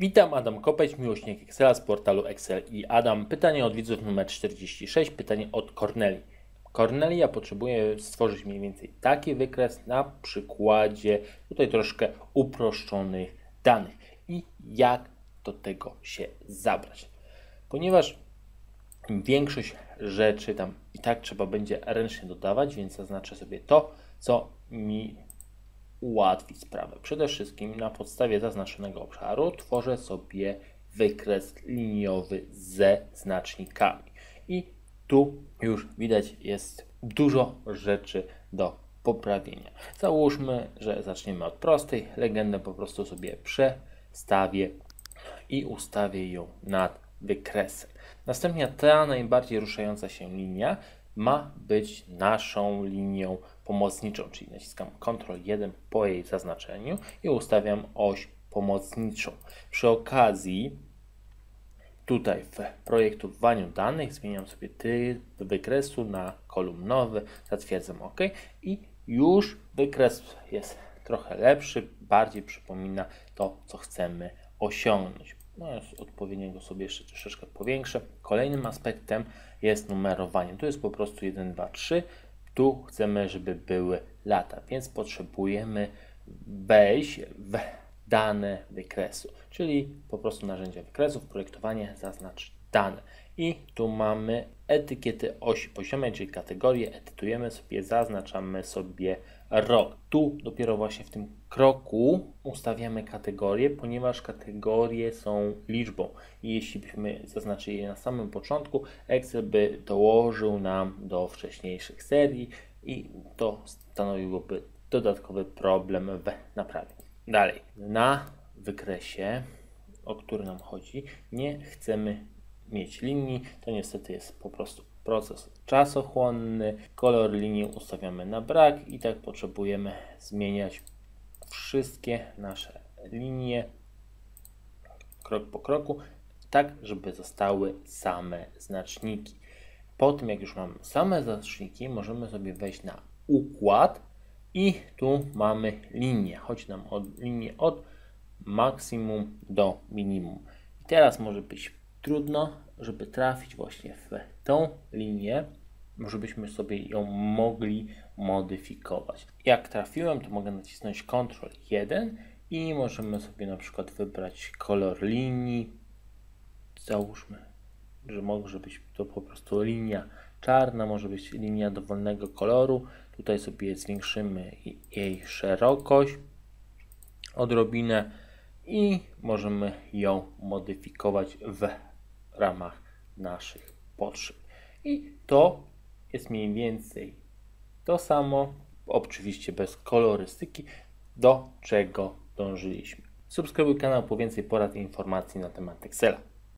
Witam, Adam Kopeć, miłośnik Excela z portalu Excel i Adam. Pytanie od widzów numer 46, pytanie od Corneli. Cornelia potrzebuje stworzyć mniej więcej taki wykres na przykładzie tutaj troszkę uproszczonych danych i jak do tego się zabrać. Ponieważ większość rzeczy tam i tak trzeba będzie ręcznie dodawać, więc zaznaczę sobie to, co mi ułatwi sprawę. Przede wszystkim na podstawie zaznaczonego obszaru tworzę sobie wykres liniowy ze znacznikami. I tu już widać jest dużo rzeczy do poprawienia. Załóżmy, że zaczniemy od prostej. Legendę po prostu sobie przestawię i ustawię ją nad wykresem. Następnie ta najbardziej ruszająca się linia ma być naszą linią pomocniczą, czyli naciskam Ctrl 1 po jej zaznaczeniu i ustawiam oś pomocniczą. Przy okazji tutaj w projektowaniu danych zmieniam sobie typ wykresu na kolumnowy, zatwierdzam OK i już wykres jest trochę lepszy, bardziej przypomina to, co chcemy osiągnąć. No, odpowiednio go sobie jeszcze troszeczkę powiększę. Kolejnym aspektem jest numerowanie. Tu jest po prostu 1, 2, 3. Tu chcemy, żeby były lata, więc potrzebujemy wejść w dane wykresu, czyli po prostu narzędzia wykresów, projektowanie, zaznacz dane. I tu mamy etykiety osi poziomej, czyli kategorie, edytujemy sobie, zaznaczamy sobie rok. Tu dopiero właśnie w tym kroku ustawiamy kategorie, ponieważ kategorie są liczbą i jeśli byśmy zaznaczyli je na samym początku, Excel by dołożył nam do wcześniejszych serii i to stanowiłoby dodatkowy problem w naprawie. Dalej, na wykresie, o który nam chodzi, nie chcemy mieć linii, to niestety jest po prostu proces czasochłonny. Kolor linii ustawiamy na brak i tak potrzebujemy zmieniać wszystkie nasze linie krok po kroku, tak żeby zostały same znaczniki. Po tym jak już mamy same znaczniki, możemy sobie wejść na układ i tu mamy linię. Chodzi nam o linię od maksimum do minimum. I teraz może być trudno, żeby trafić właśnie w tą linię, żebyśmy sobie ją mogli modyfikować. Jak trafiłem, to mogę nacisnąć Ctrl 1 i możemy sobie na przykład wybrać kolor linii. Załóżmy, że może być to po prostu linia czarna, może być linia dowolnego koloru. Tutaj sobie zwiększymy jej szerokość odrobinę i możemy ją modyfikować w ramach naszych potrzeb. I to jest mniej więcej to samo, oczywiście bez kolorystyki, do czego dążyliśmy. Subskrybuj kanał po więcej porad i informacji na temat Excela.